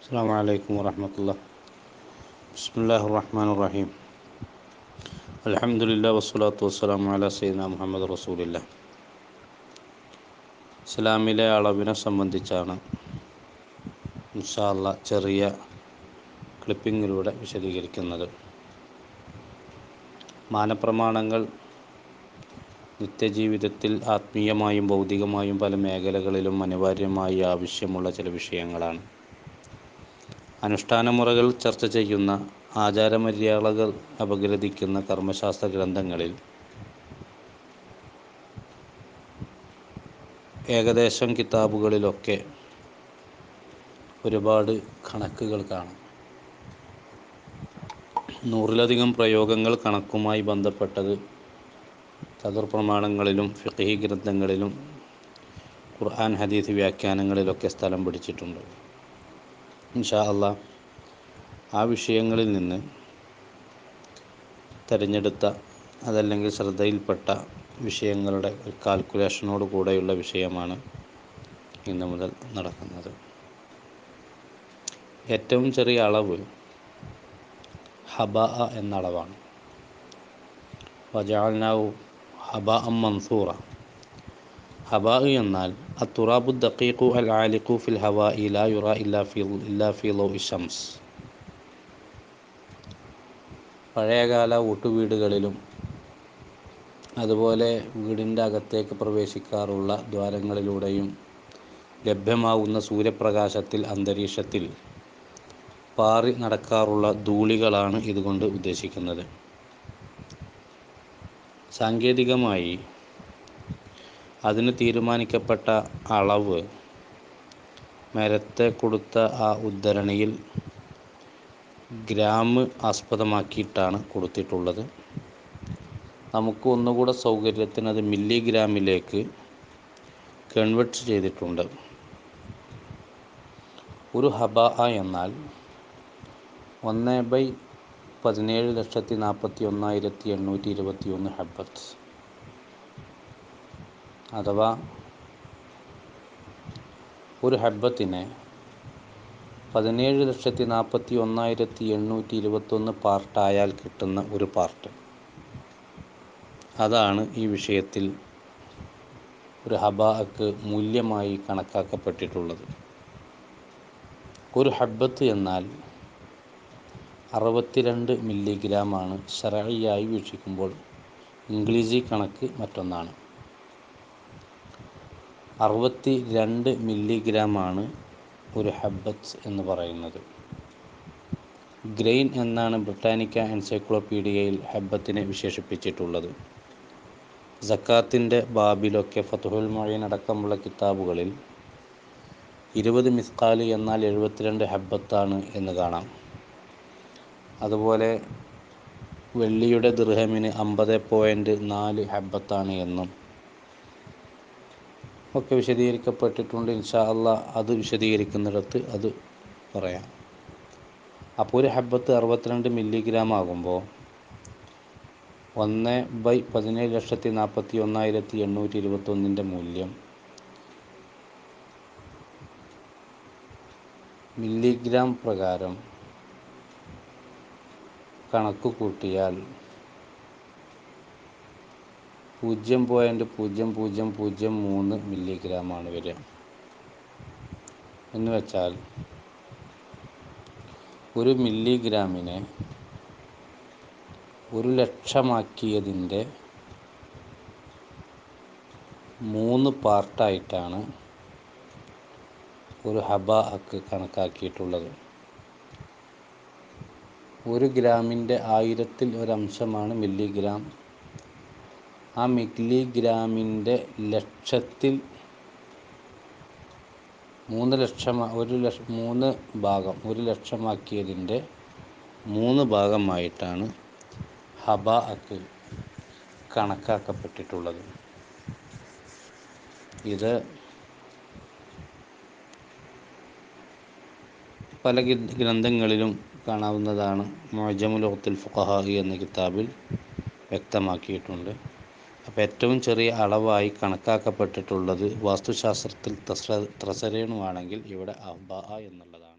السلام عليكم ورحمة الله بسم الله الرحمن الرحيم الحمد لله والصلاة والسلام على سيدنا മുഹമ്മദ് റസൂലില്ല ഇസ്ലാമിലെ അളവിനെ സംബന്ധിച്ചാണ് ഇൻഷാല്ല ചെറിയ ക്ലിപ്പിങ്ങിലൂടെ വിശദീകരിക്കുന്നത് മാനപ്രമാണങ്ങൾ നിത്യജീവിതത്തിൽ ആത്മീയമായും ഭൗതികമായും പല മേഖലകളിലും അനിവാര്യമായി ആവശ്യമുള്ള ചില വിഷയങ്ങളാണ് അനുഷ്ഠാനമുറകൾ ചർച്ച ചെയ്യുന്ന ആചാരമര്യാദകൾ അപഗ്രഥിക്കുന്ന കർമ്മശാസ്ത്ര ഗ്രന്ഥങ്ങളിൽ ഏകദേശം കിതാബുകളിലൊക്കെ ഒരുപാട് കണക്കുകൾ കാണാം. നൂറിലധികം പ്രയോഗങ്ങൾ കണക്കുമായി ബന്ധപ്പെട്ടത് ചതുർപ്രമാണങ്ങളിലും ഫിഖ്ഹി ഗ്രന്ഥങ്ങളിലും ഖുർആൻ ഹദീസ് വ്യാഖ്യാനങ്ങളിലൊക്കെ സ്ഥലം പിടിച്ചിട്ടുണ്ട്. ഇൻഷാ അല്ല ആ വിഷയങ്ങളിൽ നിന്ന് തിരഞ്ഞെടുത്ത അതല്ലെങ്കിൽ ശ്രദ്ധയിൽപ്പെട്ട വിഷയങ്ങളുടെ ഒരു കാൽക്കുലേഷനോട് കൂടെയുള്ള വിഷയമാണ് ഇന്ന് മുതൽ നടക്കുന്നത്. ഏറ്റവും ചെറിയ അളവ് ഹബ എന്ന അളവാണ്. വജാൽനാവു ഹബ അം മൻസൂറ. ഹബാ എന്നാൽ അത്തുറാബു ദഖീഖു അൽ ആലിഖു ഫിൽ ഹവാ ഇലാ യുറ ഇല്ലാ ഫി ഇല്ലാ ഫി ലോ ഷംസ്. പഴയകാല ഊട്ടുവീടുകളിലും അതുപോലെ വീടിന്റെ അകത്തേക്ക് പ്രവേശിക്കാറുള്ള ദ്വാരങ്ങളിലൂടെയും ലഭ്യമാവുന്ന സൂര്യപ്രകാശത്തിൽ അന്തരീക്ഷത്തിൽ പാറി നടക്കാറുള്ള ധൂളികളാണ് ഇതുകൊണ്ട് ഉദ്ദേശിക്കുന്നത്. സാങ്കേതികമായി അതിന് തീരുമാനിക്കപ്പെട്ട അളവ് മരത്തെ കൊടുത്ത ആ ഉദ്ധരണിയിൽ ഗ്രാം ആസ്പദമാക്കിയിട്ടാണ് കൊടുത്തിട്ടുള്ളത്. നമുക്ക് ഒന്നുകൂടെ സൗകര്യത്തിന് അത് മില്ലിഗ്രാമിലേക്ക് കൺവെർട്ട് ചെയ്തിട്ടുണ്ട്. ഒരു ഹബ എന്നാൽ ഒന്ന് ബൈ പതിനേഴ് ലക്ഷത്തി നാൽപ്പത്തി ഒന്നായിരത്തി എണ്ണൂറ്റി ഇരുപത്തി ഒന്ന് ഹബത്ത് അഥവാ ഒരു ഹബ്ബത്തിനെ പതിനേഴ് ലക്ഷത്തി നാൽപ്പത്തി ഒന്നായിരത്തി എണ്ണൂറ്റി ഇരുപത്തൊന്ന് പാർട്ടായാൽ കിട്ടുന്ന ഒരു പാർട്ട്. അതാണ് ഈ വിഷയത്തിൽ ഒരു ഹബാക്ക് മൂല്യമായി കണക്കാക്കപ്പെട്ടിട്ടുള്ളത്. ഒരു ഹബ്ബത്ത് എന്നാൽ അറുപത്തിരണ്ട് മില്ലിഗ്രാമാണ് ശരായിയായി വീക്ഷിക്കുമ്പോൾ ഇംഗ്ലീഷി കണക്ക് മറ്റൊന്നാണ്. അറുപത്തി രണ്ട് മില്ലിഗ്രാമാണ് ഒരു ഹബ്ബത്ത് എന്ന് പറയുന്നത്. ഗ്രെയിൻ എന്നാണ് ബ്രിട്ടാനിക്ക എൻസൈക്ലോപീഡിയയിൽ ഹബ്ബത്തിനെ വിശേഷിപ്പിച്ചിട്ടുള്ളത്. സക്കാത്തിന്റെ ബാബിലൊക്കെ ഫതുഹുൽ മൊഴീൻ അടക്കമുള്ള കിതാബുകളിൽ ഇരുപത് മിസ്കാൽ എന്നാൽ എഴുപത്തിരണ്ട് ഹബ്ബത്താണ് എന്ന് കാണാം. അതുപോലെ വെള്ളിയുടെ ദൃഹമിന് അമ്പത് പോയിന്റ് നാല് ഹബ്ബത്താണ് എന്നും ഒക്കെ വിശദീകരിക്കപ്പെട്ടിട്ടുണ്ട്. ഇൻഷാ അള്ളാ അത് വിശദീകരിക്കുന്നിടത്ത് അത് പറയാം. അപ്പോൾ ഒരു ഹബ്ബത്ത് അറുപത്തിരണ്ട് മില്ലിഗ്രാം ആകുമ്പോൾ ഒന്ന് ബൈ പതിനേഴ് ലക്ഷത്തി നാൽപ്പത്തി ഒന്നായിരത്തി എണ്ണൂറ്റി ഇരുപത്തൊന്നിന്റെ മൂല്യം മില്ലിഗ്രാം പ്രകാരം കണക്ക് കൂട്ടിയാൽ പൂജ്യം പോയിന്റ് പൂജ്യം പൂജ്യം പൂജ്യം മൂന്ന് മില്ലിഗ്രാമാണ് വരിക. എന്ന് വെച്ചാൽ ഒരു മില്ലിഗ്രാമിനെ ഒരു ലക്ഷമാക്കിയതിന്റെ മൂന്ന് പാർട്ടായിട്ടാണ് ഒരു ഹബ അക്ക് കണക്കാക്കിയിട്ടുള്ളത്. ഒരു ഗ്രാമിന്റെ ആയിരത്തിൽ ഒരംശമാണ് മില്ലിഗ്രാം ആ മില്ലിഗ്രാമിന്റെ ലക്ഷത്തിൽ മൂന്ന് ലക്ഷം ഒരു ലക്ഷം മൂന്ന് ഭാഗം ഒരു ലക്ഷമാക്കിയതിന്റെ മൂന്ന് ഭാഗമായിട്ടാണ് ഹബ അക്ക് കണക്കാക്കപ്പെട്ടിട്ടുള്ളത്. ഇത് പല ഗ്രന്ഥങ്ങളിലും കാണാവുന്നതാണ്. മൊജമുലോത്തുൽ ഫുഖഹാഹി എന്ന കിതാബിൽ വ്യക്തമാക്കിയിട്ടുണ്ട്. അപ്പോൾ ഏറ്റവും ചെറിയ അളവായി കണക്കാക്കപ്പെട്ടിട്ടുള്ളത് വാസ്തുശാസ്ത്രത്തിൽ ത്രസ ത്രസരേണുവാണെങ്കിൽ ഇവിടെ അബഹ എന്നുള്ളതാണ്.